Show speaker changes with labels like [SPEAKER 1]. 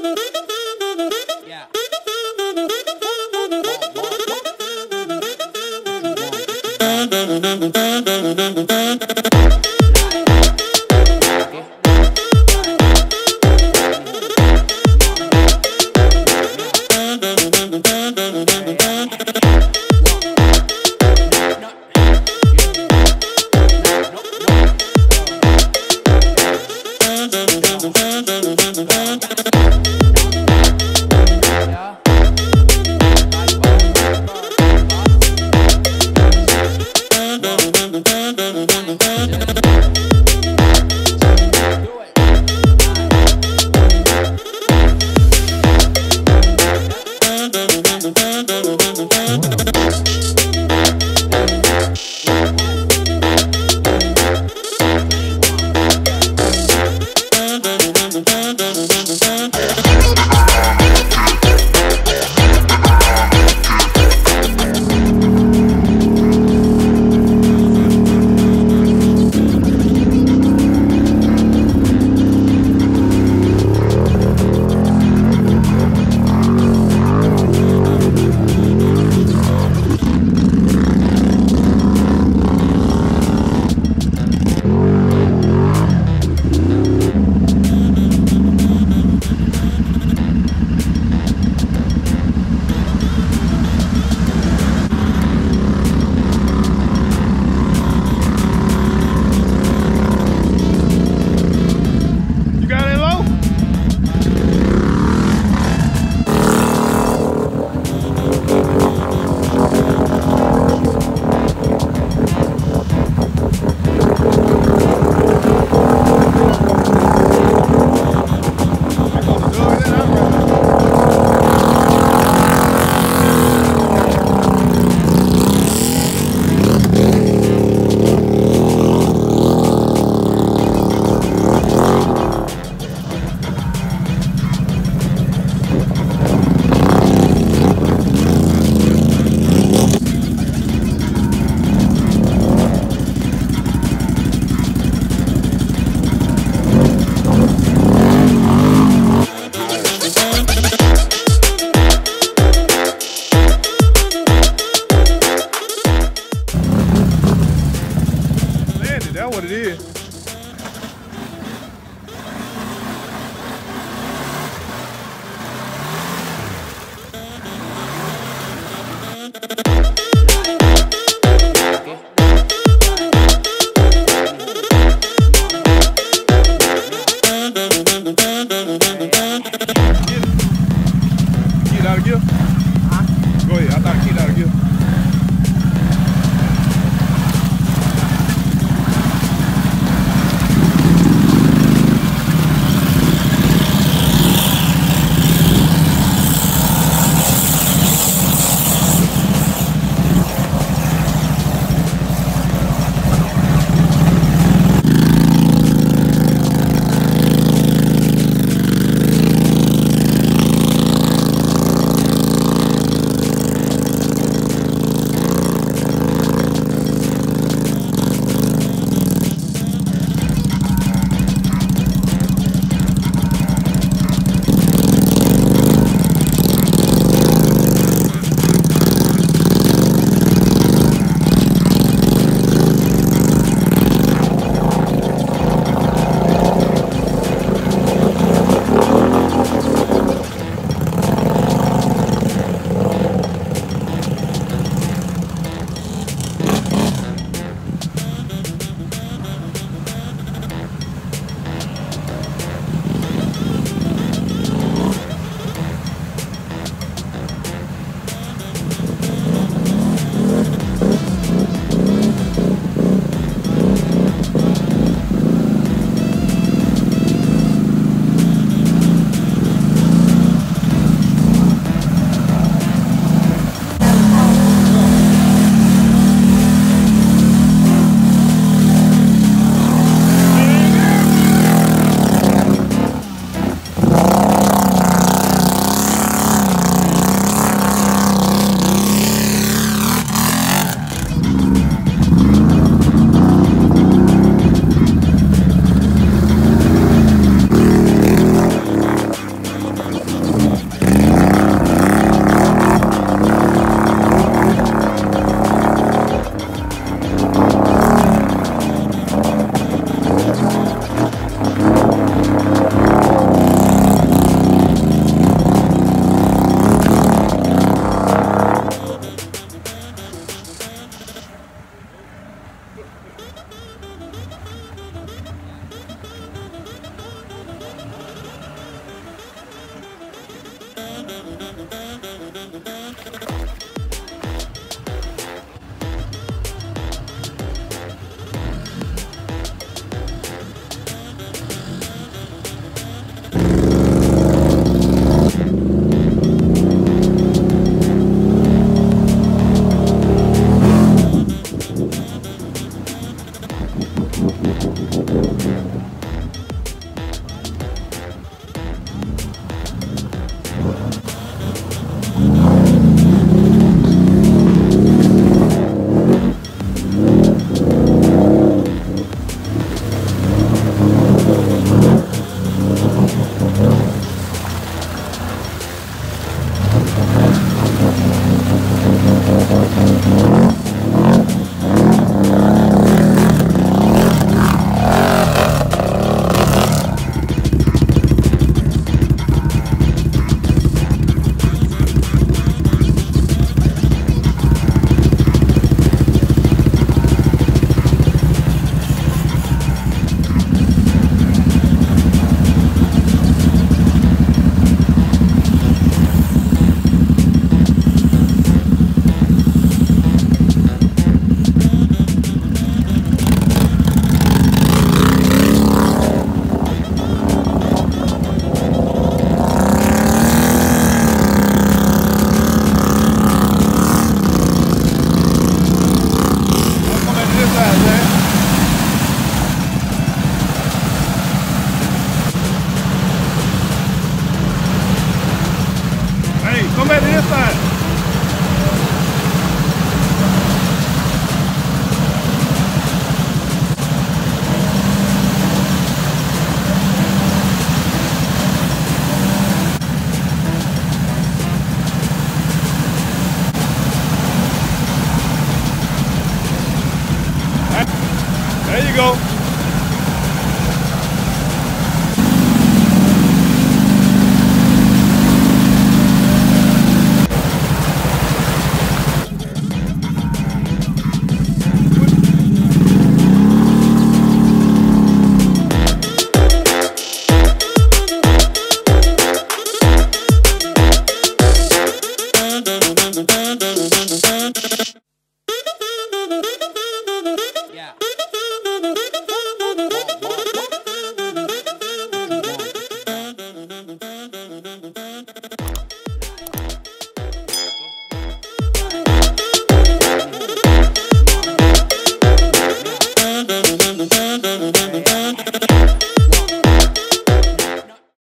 [SPEAKER 1] Mm-hmm. é what it is?